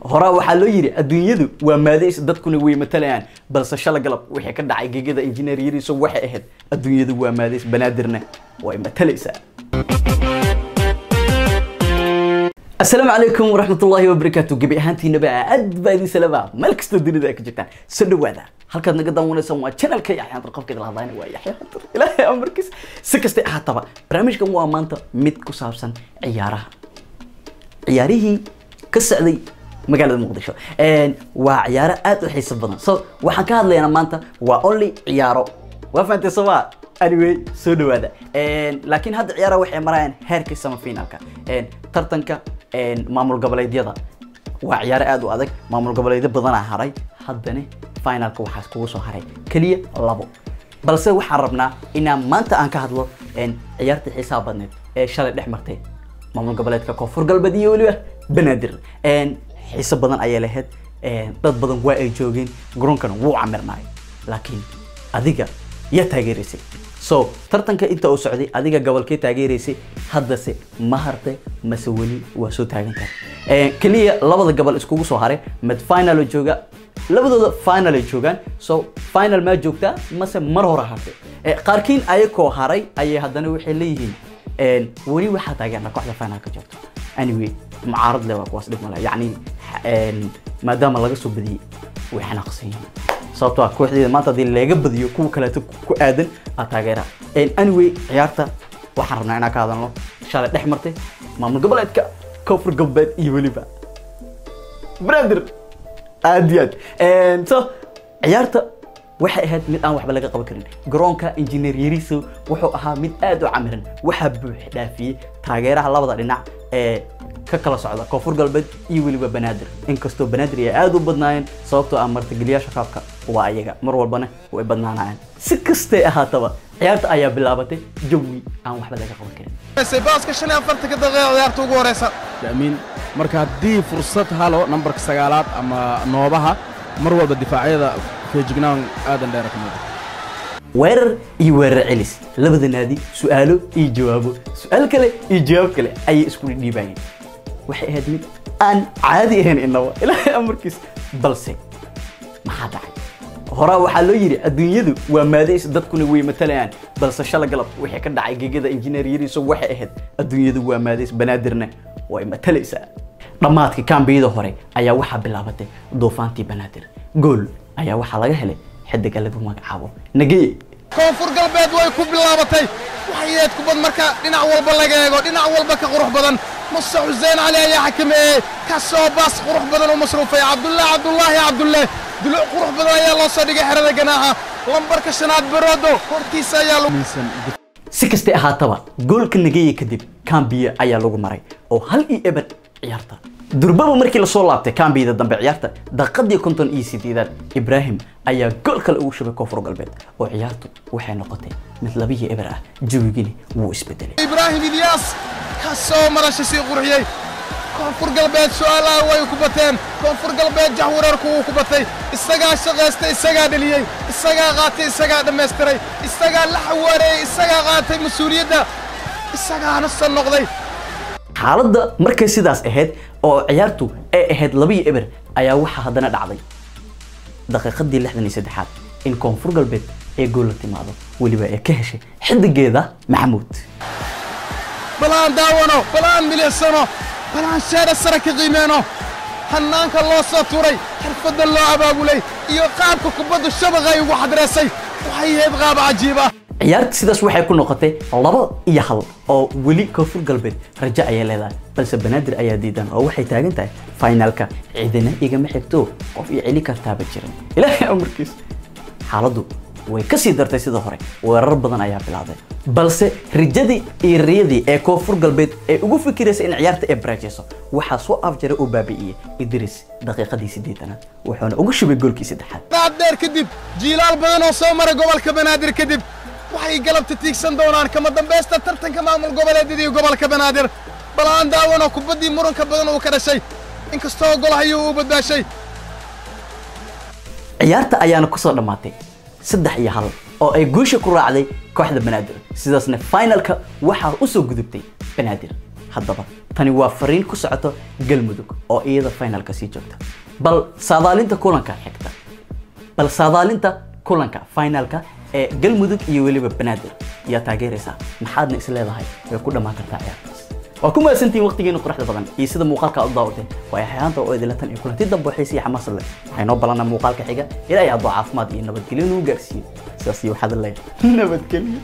horaa waxaa loo yidhi adduunyadu waa maadays dadkuna way matalayaan. Balse shala galab wixii ka dhacay gegada injineer yariso waxay ahayd adduunyadu waa maadays banaadirna way matalaysaa. Asalaamu calaykum waraxmatullaahi wabarakaatu gebi ahaantiinaba aad baa idin salama meel kastoo dunida ay ka jirtaan. Soo dhawaada halkaad naga daawanaysaan waa channelka yaxya xandur qofka la hadlayna waa yaxya xandur ilaahay amarkiis si kastay ahaataba barnaamijkan waa maanta mid ku saabsan ciyaaraha. Ciyaarihii ka socday magaalada muqdisho. Waa ciyaaro aad u xiiso badan. So waxaan ka hadlaynaa maanta waa only ciyaaro. Waa fahantay soo maa anyway soo dhawaada laakiin hadda ciyaaraha waxay marayaan heerkii semifinalka. Tartanka maamul goboleedyada. Waa ciyaaro aad u adag maamul goboleedyo badanaa haray. Haddana finalka waxaas kugu soo haray. Keliya labo. Balse waxaan rabnaa inaan maanta aan ka hadlo ciyaartii xiisaha badneed ee shalay dhex martay. Maamul goboleedka koonfur galbeed iyo weliba banaadir xiiso badan ayay lahayd dad badan waa ay joogeen garoonkana wuu camirnaay laakiin adiga yaa taageeraysay so tartanka inta uu socday adiga gobolkee taageeraysay haddase ma hartay mase weli waa soo taagan tahay keliya labada gobol iskugu soo haray mid final jooga labadooda final ay joogaan so final maa joogtaa mase mar hore hartay. Qaarkiin ayakoo haray ayay haddana waxay leeyihiin weli waxaa taageerna kooxda finalka joogto anyway mucaarad le waa kuwaas dhib male yacni maadaama laga soo badiyey way xanaaqsan yihiin. Sababtoo ah kooxdeeda maanta haddii laga badiyo kuwa kaleeto ku aadan aa taageera. Anyway ciyaarta waxaan rabnaa inaan ka hadalno. Shalay dhex martay maamul goboleedka koonfur galbeed iyo weliba. Brother aad iyo aad. So ciyaarta waxay ahayd mid aan waxba laga qaban karin. Garoonka injineer yariso wuxuu ahaa mid aad u camiran. Waxaa buux dhaafiyey taageeraha labada dhinac ee ka kala socda koonfur galbeed iyo weliba banaadir. Inkastoo banaadir ay aad u badnaayeen sababtoo ah martigeliyaasha kaabka waa ayaga. Mar walbana way badnaanayaan si kastay ahaataba ciyaarta ayaa bilaabatay jawi aan waxba laga qaban karin. Baaska shan iyo afartanka daqiiqa ciyaarta ugu horeysa. Amiin. Marka haddii fursad halo nambarka sagaalaad ama noobaha mar walba difaacyada feejignaan aadan dheera ka muuqda weerar iyo weerar celis. Labada naadi su'aalo iyo jawaabo. Su'aal kale iyo jawaab kale ayay isku dhiibayeen waxay ahayd mid aan caadi ahayn inaba ilaahay amarkiis balse maxaa dhacay? Horaa waxaa loo yidhi adduunyadu waa maadays dadkuna way matalayaan. Balse shala galab wixii ka dhacay gegada injineer yariso waxay ahayd adduunyadu waa maadays banaadirna way matalaysaa. Dhammaadkii kaambiyada hore ayaa waxaa bilaabatay duufaantii banaadir. Gool ayaa waxaa laga helay xidiga lagu magacaabo. Nageye koonfur galbeed way ku bilaabatay. Waxayeed kubad marka dhinac walba laga eego dhinac walba ka qurux badan. Muse xuseen cali ayaa xakameeyey. Ka soo baas qurux badan u masruufay. Cabdullaah cabdullaahi cabdulle duluc qurux badan ayaa loo soo dhigay xerada ganaaxa. Lambarka shanaad baroodo hortiisa ayaa si kastay ahaataba goolka nageye kadib kambiya ayaa lagu maray. Oo hal iyo eber ciyaarta durbaba markii la soo laabtay kaambiyada dambe ciyaarta daqiiqadii konton iyo sideedaad ibraahim ayaa gool kale ugu shubay koonfur galbeed oo ciyaartu waxay noqotay mid labiyo eber ah jawigini wuu isbedelay. Ibraahim ilyaas ka soo marasha sii qurxiyey. Koonfur galbeed su'aalaha way ku bateen. Koonfur galbeed jaxwareerku wuu ku batay. Isagaa shaqaystay isagaa dheliyey isagaa qaatay isagaa dhammaystiray isagaa la xawaareeyey isagaa qaatay mas'uuliyadda. Isagaana soo noqday xaaladda markay sidaas ahayd oo ciyaartu ay ahayd labiyo eber ayaa waxaa haddana dhacday. Daqiiqadii lixdan iyo saddexaad in koonfur galbeed ay gool la timaado weliba ay ka heshay xidigeeda maxamuud. Bal aan daawano bal aan milicsano bal aan sheedha sare ka qiimeeno. Hannaanka loo soo turay xirfadda loo abaabulay iyo qaabka kubaddu shabaqay ugu xadreesay waxay ahayd qaab cajiib ah ciyaarta sidaas waxay ku noqotay laba iyo hal oo weli koonfur galbeed rajo ayay leedahay balse banaadir ayaa diidan oo waxay taagan tahay finalka ciidana igama xigto qof iyo celi kartaaba jiran ilaahay amarkiis xaaladdu way ka sii dartay sida hore weerar badan ayaa bilaabay balse rajadii iyo riyadii ee koonfur galbeed ee ugu fikiraysa in ciyaarta ay baraajeyso waxaa soo afjaray oo baabi'iyey idris daqiiqadii siddeetanaad wuxuuna ugu shubay goolkii saddexaad. Dheer kadib jiilaal badan oo soo mara gobolka banaadir kadib waxay galabta tiigsan doonaan. Kama dambaysta tartanka maamul goboleedyada iyo gobolka banaadir. Bal aan daawano kubaddii muranka badan uu ka dhashay. Inkastoo golhayuu uu badbaashay. Ciyaarta ayaana ku soo dhammaatay saddex iyo hal oo ay guusha ku raacday kooxda banaadir. Sidaasna finalka waxaa u soo gudubtay banaadir. Haddaba tani waa fariin ku socoto galmudug oo iyada finalka sii joogta. Bal saadaalinta kulanka xigta. Bal saadaalinta kulanka finalka ee galmudug iyo weliba banaadir. Ayaa taageeraysaa. Maxaadna is leedahay. Way ku dhammaan kartaa ciyaartaas waa ku mahadsantihiin waqtigeena quruxda badan. Iyo sida muuqaalka aad u daawateen waa yaxyaanta oo idila tan iyo kulanti dambe xiisa iyo xamaasad leh. Waxay noo ballanaa muuqaalka xiga. Ilaa ay haddoo caafimaad iyo nabadgelyo nuu gaarsiiyo sidaas iyo waxaad leeyahay nabadgelyo